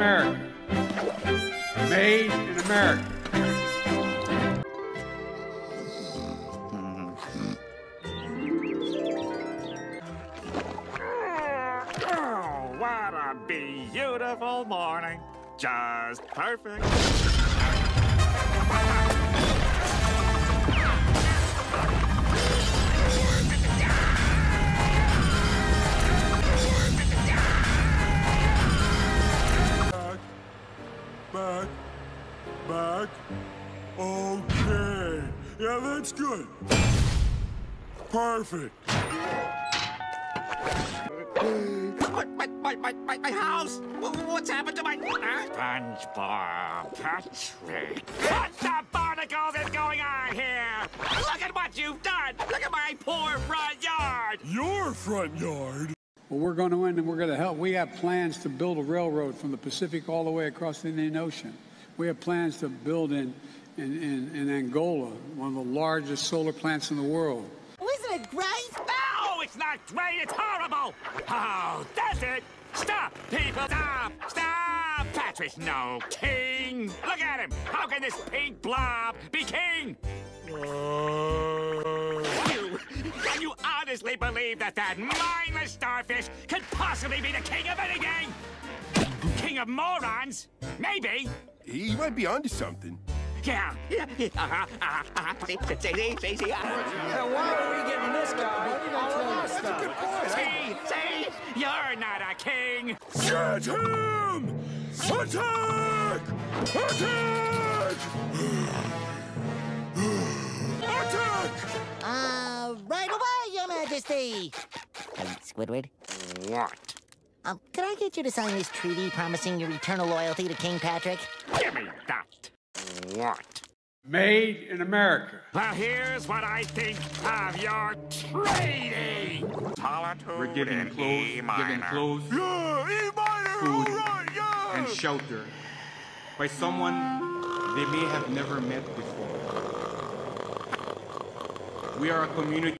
America. Made in America. Oh, what a beautiful morning. Just perfect. Back. Okay. Yeah, that's good. Perfect. My, my, my, my, my, my house! What's happened to my... Huh? SpongeBob, Patrick. What the barnacles is going on here? Look at what you've done! Look at my poor front yard! Your front yard. Well, we're going to win and we're going to help. We have plans to build a railroad from the Pacific all the way across the Indian Ocean. We have plans to build in, in, in, in Angola, one of the largest solar plants in the world. Oh, isn't it great? No, it's not great, it's horrible! Oh, that's it! Stop, people, stop! Stop! Patrick's no king! Look at him! How can this pink blob be king? You, can you honestly believe that that mindless starfish could possibly be the king of anything? King of morons? Maybe. He might be onto something. Yeah. yeah, yeah, Uh-huh, uh-huh, uh-huh. See, see, see, see, see, uh-huh. why are we getting this guy? All of our stuff. see, see? You're not a king. Get him! Attack! Attack! Attack! Uh, right away, Your Majesty. Hey, Squidward. What? Um, could I get you to sign this treaty promising your eternal loyalty to King Patrick? Give me that. What? Made in America. Well, here's what I think of your treaty. We're giving clothes, giving clothes, Yeah, E minor, Food. all right, yeah! and shelter by someone they may have never met before. We are a community